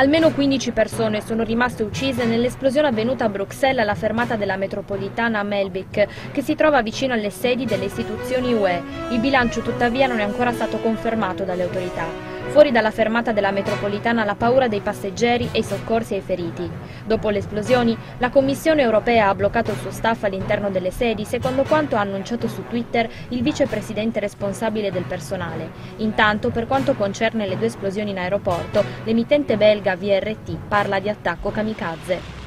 Almeno 15 persone sono rimaste uccise nell'esplosione avvenuta a Bruxelles alla fermata della metropolitana Melbik, che si trova vicino alle sedi delle istituzioni UE. Il bilancio tuttavia non è ancora stato confermato dalle autorità. Fuori dalla fermata della metropolitana la paura dei passeggeri e i soccorsi ai feriti. Dopo le esplosioni, la Commissione europea ha bloccato il suo staff all'interno delle sedi, secondo quanto ha annunciato su Twitter il vicepresidente responsabile del personale. Intanto, per quanto concerne le due esplosioni in aeroporto, l'emittente belga VRT parla di attacco kamikaze.